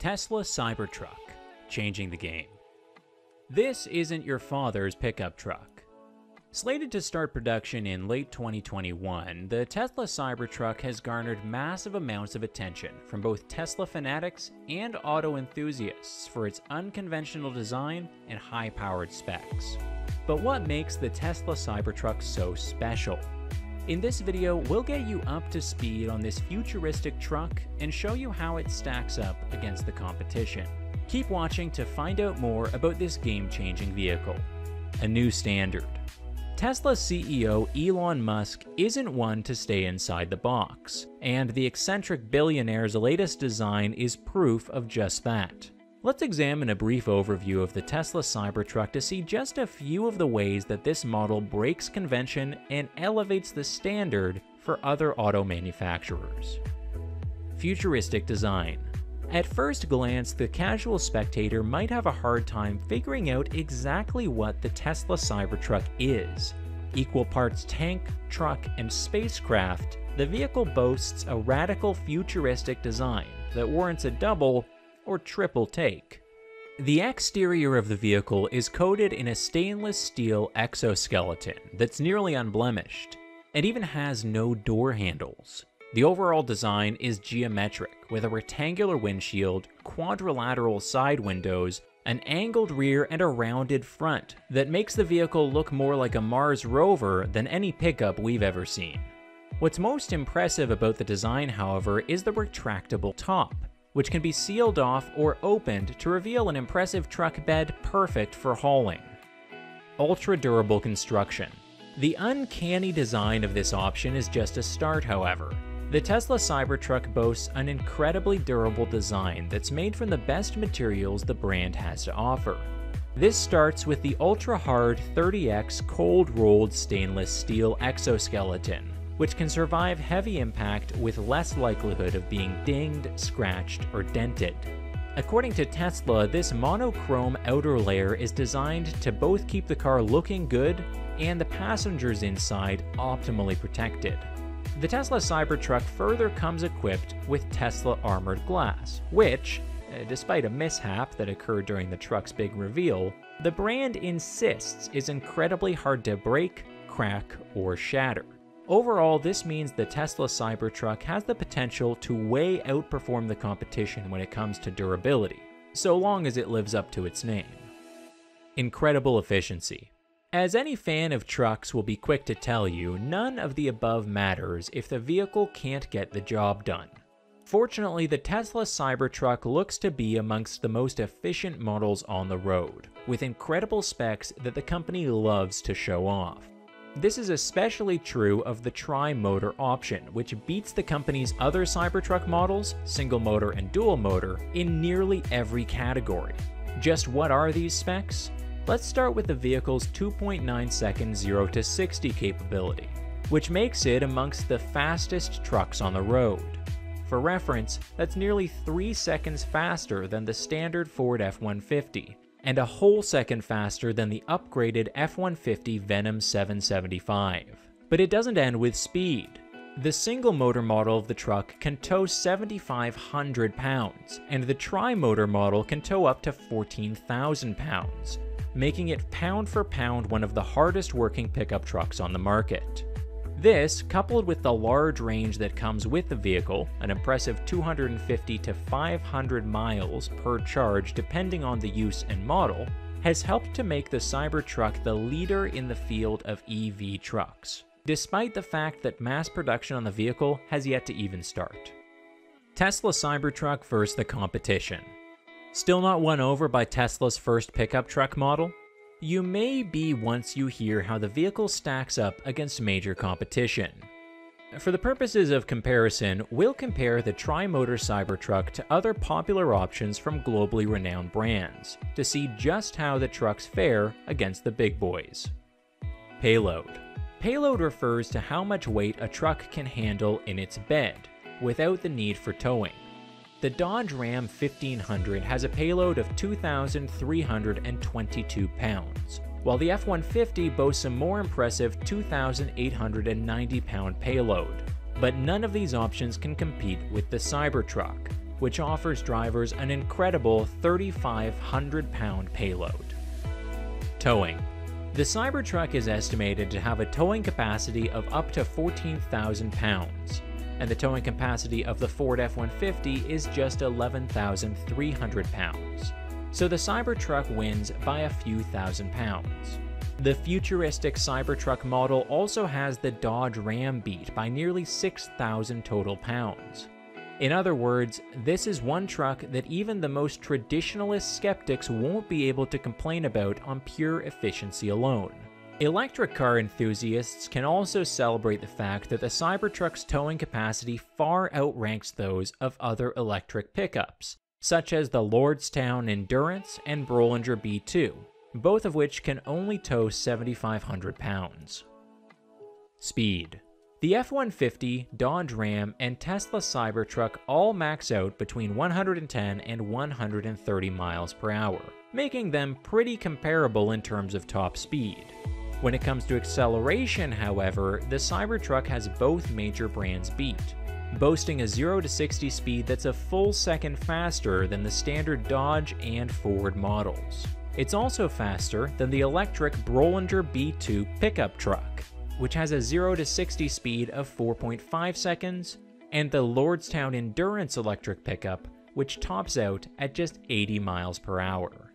Tesla Cybertruck, changing the game. This isn't your father's pickup truck. Slated to start production in late 2021, the Tesla Cybertruck has garnered massive amounts of attention from both Tesla fanatics and auto enthusiasts for its unconventional design and high powered specs. But what makes the Tesla Cybertruck so special? In this video, we'll get you up to speed on this futuristic truck and show you how it stacks up against the competition. Keep watching to find out more about this game-changing vehicle. A new standard. Tesla CEO Elon Musk isn't one to stay inside the box, and the eccentric billionaire's latest design is proof of just that. Let's examine a brief overview of the Tesla Cybertruck to see just a few of the ways that this model breaks convention and elevates the standard for other auto manufacturers. Futuristic design. At first glance, the casual spectator might have a hard time figuring out exactly what the Tesla Cybertruck is. Equal parts tank, truck, and spacecraft, the vehicle boasts a radical futuristic design that warrants a double or triple take. The exterior of the vehicle is coated in a stainless steel exoskeleton that's nearly unblemished. It even has no door handles. The overall design is geometric, with a rectangular windshield, quadrilateral side windows, an angled rear, and a rounded front that makes the vehicle look more like a Mars rover than any pickup we've ever seen. What's most impressive about the design, however, is the retractable top which can be sealed off or opened to reveal an impressive truck bed perfect for hauling. Ultra durable construction. The uncanny design of this option is just a start, however. The Tesla Cybertruck boasts an incredibly durable design that's made from the best materials the brand has to offer. This starts with the ultra hard 30x cold rolled stainless steel exoskeleton, which can survive heavy impact with less likelihood of being dinged, scratched, or dented. According to Tesla, this monochrome outer layer is designed to both keep the car looking good and the passengers inside optimally protected. The Tesla Cybertruck further comes equipped with Tesla armored glass, which, uh, despite a mishap that occurred during the truck's big reveal, the brand insists is incredibly hard to break, crack, or shatter. Overall, this means the Tesla Cybertruck has the potential to way outperform the competition when it comes to durability, so long as it lives up to its name. Incredible efficiency. As any fan of trucks will be quick to tell you, none of the above matters if the vehicle can't get the job done. Fortunately, the Tesla Cybertruck looks to be amongst the most efficient models on the road, with incredible specs that the company loves to show off. This is especially true of the tri-motor option, which beats the company's other Cybertruck models, single motor and dual motor, in nearly every category. Just what are these specs? Let's start with the vehicle's 2.9 second 0 to 60 capability, which makes it amongst the fastest trucks on the road. For reference, that's nearly 3 seconds faster than the standard Ford F-150, and a whole second faster than the upgraded F-150 Venom 775. But it doesn't end with speed. The single motor model of the truck can tow 7,500 pounds, and the tri-motor model can tow up to 14,000 pounds, making it pound for pound one of the hardest working pickup trucks on the market. This, coupled with the large range that comes with the vehicle, an impressive 250 to 500 miles per charge depending on the use and model, has helped to make the Cybertruck the leader in the field of EV trucks, despite the fact that mass production on the vehicle has yet to even start. Tesla Cybertruck versus the competition. Still not won over by Tesla's first pickup truck model? You may be once you hear how the vehicle stacks up against major competition. For the purposes of comparison, we'll compare the Tri-Motor Cybertruck to other popular options from globally renowned brands, to see just how the trucks fare against the big boys. Payload. Payload refers to how much weight a truck can handle in its bed, without the need for towing. The Dodge Ram 1500 has a payload of 2,322 pounds, while the F-150 boasts a more impressive 2,890 pound payload. But none of these options can compete with the Cybertruck. which offers drivers an incredible 3,500 pound payload. Towing. The Cybertruck is estimated to have a towing capacity of up to 14,000 pounds, and the towing capacity of the Ford F-150 is just 11,300 pounds. So the Cybertruck wins by a few thousand pounds. The futuristic Cybertruck model also has the Dodge Ram beat by nearly 6,000 total pounds. In other words, this is one truck that even the most traditionalist skeptics won't be able to complain about on pure efficiency alone. Electric car enthusiasts can also celebrate the fact that the Cybertruck's towing capacity far outranks those of other electric pickups, such as the Lordstown Endurance and Bollinger B2, both of which can only tow 7,500 pounds. Speed. The F-150, Dodge Ram, and Tesla Cybertruck all max out between 110 and 130 miles per hour, making them pretty comparable in terms of top speed. When it comes to acceleration, however, the Cybertruck has both major brands beat, boasting a 0 to 60 speed that's a full second faster than the standard Dodge and Ford models. It's also faster than the electric Bollinger B2 pickup truck, which has a 0 to 60 speed of 4.5 seconds, and the Lordstown Endurance electric pickup, which tops out at just 80 miles per hour.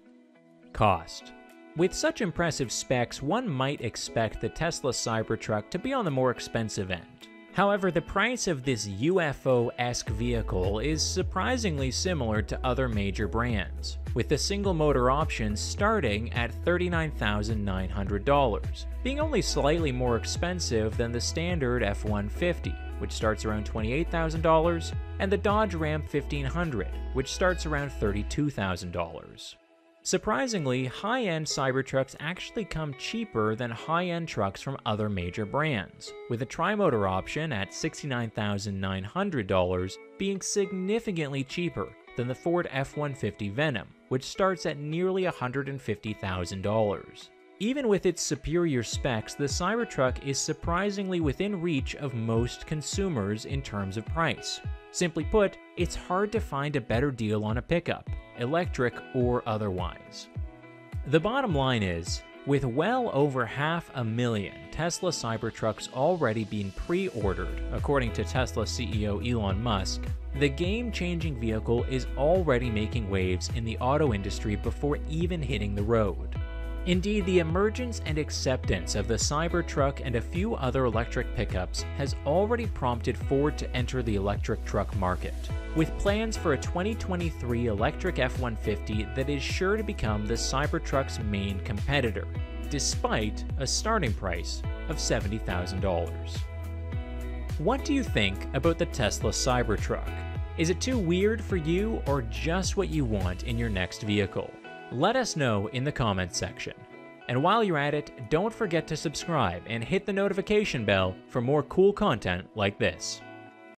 Cost. With such impressive specs, one might expect the Tesla Cybertruck to be on the more expensive end. However, the price of this UFO-esque vehicle is surprisingly similar to other major brands, with the single motor option starting at $39,900, being only slightly more expensive than the standard F-150, which starts around $28,000, and the Dodge Ram 1500, which starts around $32,000. Surprisingly, high-end Cybertrucks actually come cheaper than high-end trucks from other major brands, with a tri-motor option at $69,900 being significantly cheaper than the Ford F-150 Venom, which starts at nearly $150,000. Even with its superior specs, the Cybertruck is surprisingly within reach of most consumers in terms of price. Simply put, it's hard to find a better deal on a pickup, electric or otherwise. The bottom line is, with well over half a million Tesla Cybertrucks already being pre ordered, according to Tesla CEO Elon Musk, the game changing vehicle is already making waves in the auto industry before even hitting the road. Indeed, the emergence and acceptance of the Cybertruck and a few other electric pickups has already prompted Ford to enter the electric truck market, with plans for a 2023 electric F-150 that is sure to become the Cybertruck's main competitor, despite a starting price of $70,000. What do you think about the Tesla Cybertruck? Is it too weird for you or just what you want in your next vehicle? Let us know in the comments section. And while you're at it, don't forget to subscribe and hit the notification bell for more cool content like this.